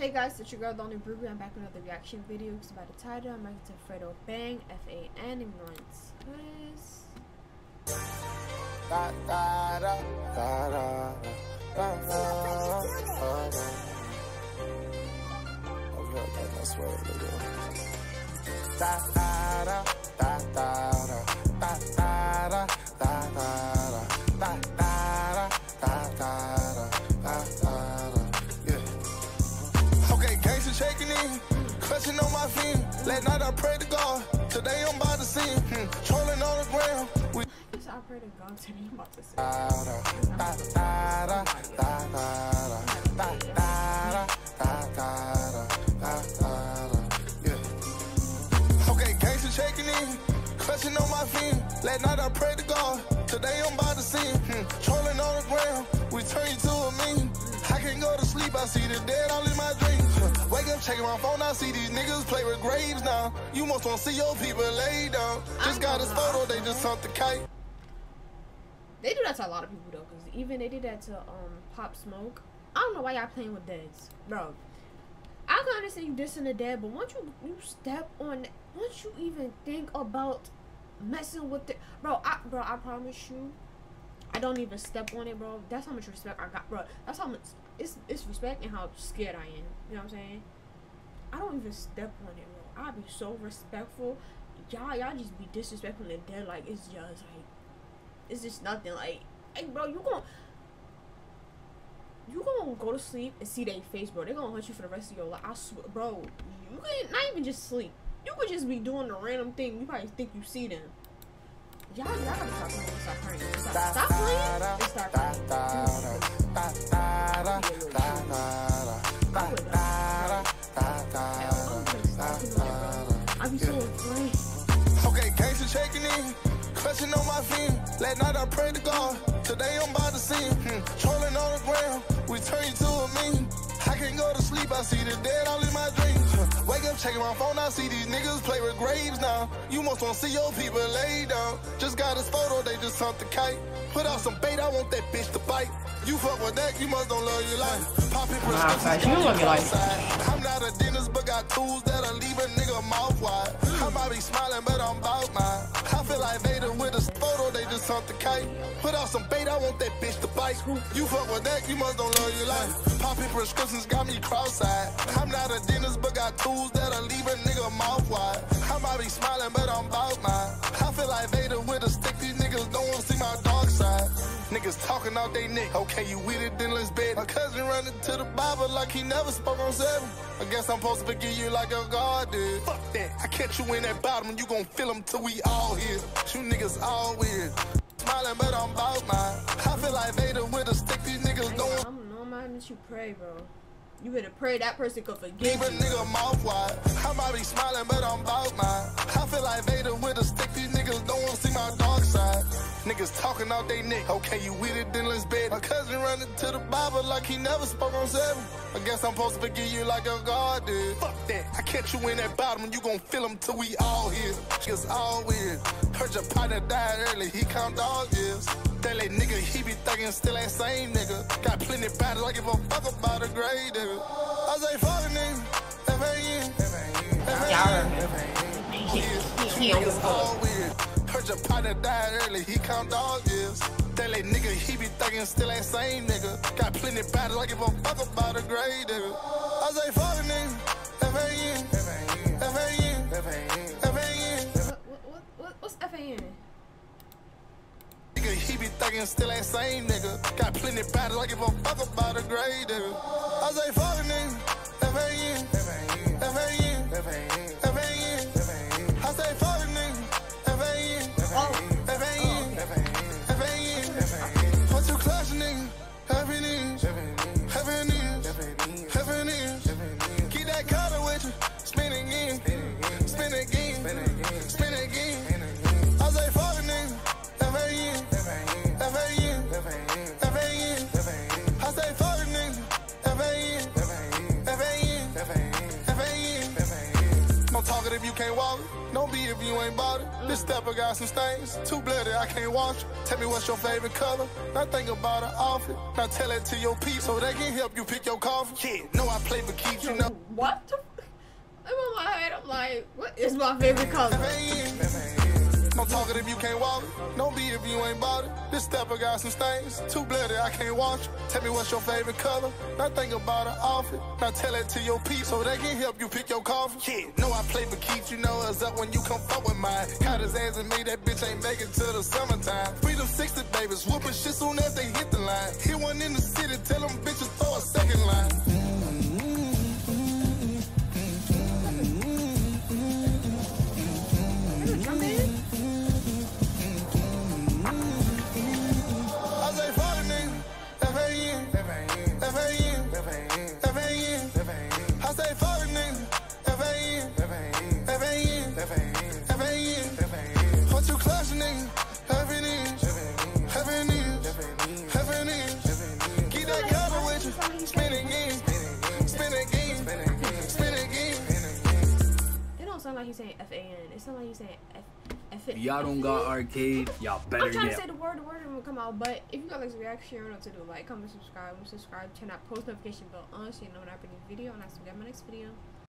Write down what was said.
Hey guys, it's your girl, The Only I'm back with another reaction video. It's by the title. I'm reacting to Fredo Bang, F-A-N, Ignorance Quiz. Da, da, da, da, da, da, da, da. Da, da. My feet. Last night I prayed to God, today I'm about to sin. Hmm. Trolling on the ground. We I pray to God today I'm about to sin. Okay, gangster checking in, clutching on my feet. Last night I prayed to God, today I'm about to sin. Hmm. Trolling on the ground, we turn you to a meme. I can't go to sleep, I see the dead all in my dreams. Wake up, checking my phone, I see these niggas play with graves now. You must want to see your people lay down. Just got his photo, they just humped the kite. They do that to a lot of people though, cause even they did that to um Pop Smoke. I don't know why y'all playing with deads, bro. I can understand you dissing the dead, but once you you step on, once you even think about messing with it, bro, I bro, I promise you, don't even step on it, bro. That's how much respect I got, bro. That's how much it's it's respect and how scared I am. You know what I'm saying? I don't even step on it, bro. I be so respectful. Y'all, y'all just be disrespectful and dead. Like it's just like it's just nothing. Like, hey, bro, you gonna you gonna go to sleep and see their face, bro. They're gonna hunt you for the rest of your life. I swear, bro. You can not even just sleep. You could just be doing a random thing. You probably think you see them. Y'all, y'all gotta stop playing. Stop playing. Stop, stop playing. And start playing. I be so afraid. Okay, gangster checking in. Clutching on my feet. Last night I prayed to God. Today I'm about to sin. Hmm. Trolling on the ground. We turn you to a meme. I can't go to sleep. I see the dead all in my dreams. Wake up, checking my phone, I see these niggas play with graves now. You must want to see your people lay they humped the kite. Put out some bait, I want that bitch to bite. You fuck with that, you must don't love your life. Popping prescriptions, you love your life. I'm not a dentist, but got tools that'll leave a nigga mouth wide. I might be smiling, but I'm bout mine. I feel like Vader with a photo, they just humped the kite. Put out some bait, I want that bitch to bite. You fuck with that, you must don't love your life. Popping prescriptions got me cross-eyed. I'm not a dentist, but got tools that'll leave a nigga mouth wide. I might be smiling, but I'm bout mine. I feel like Vader Niggas talking out they neck. Okay, you with it, then let's bet. My cousin running to the Bible like he never spoke on seven. I guess I'm supposed to forgive you like a God did. Fuck that. I catch you in that bottom and you gon' feel them till we all here. You niggas all weird. Smiling, but I'm bout mine. I feel like Vader with a stick. These niggas don't. I'm no mind that you pray, bro. You better pray that person could forgive Leave a nigga mouth wide. I might be smiling, but I'm bout mine. I feel like Vader with a stick. These niggas Niggas talking out they neck. Okay, you with it, then let's bet. My cousin running to the Bible like he never spoke on seven. I guess I'm supposed to forgive you like a God did. Fuck that. I catch you in that bottom and you gon' feel him till we all here. Just all weird. Heard your partner died early, he count dog years. That late nigga, he be thuggin' still that same nigga. Got plenty battles, I give a fuck about a grade nigga. I say fuck a nigga, F-A-N, F-A-N, F-A-N. Niggas all weird. Heard your partner died early, he count dog years. That late nigga, he be thuggin' still that same nigga. Got plenty of battles, I give a fuck about a grade nigga. I say fuck a nigga, F-A-N, F-A-N, F-A-N, F-A-N. What's F-A-N? nigga, he be thinking still that same nigga. Got plenty battles, I give a fuck about a grade nigga. I say fuck a nigga, F-A-N, F-A-N, F-A-N, F-A-N. Can't walk it. Don't be if you ain't bought it. This stepper got some stains. Too bloody, I can't wash it. Tell me what's your favorite color. Now think about an outfit. Now tell it to your peeps so they can help you pick your coffin. Yeah, know I play for keeps, you know. What the? F- I'm on my head. I'm like, what is my favorite color? No talking if you can't walk it. No be if you ain't bought it. This stepper got some stains. Too bloody, I can't wash it. Tell me what's your favorite color. Now think about an outfit. Now tell it to your peeps so they can help you pick your coffin. Yeah, know I play for keeps. Up when you come fuck with mine. Caught his ass and me, that bitch F A N. It sounds like he's saying F. F If y'all don't got arcade, y'all better I'm trying to say the word, the word will come out. But if you got like react, share, know what to do. Like, comment, subscribe, subscribe, turn that post notification bell on so you know when I bring a video. And I'll see you in my next video.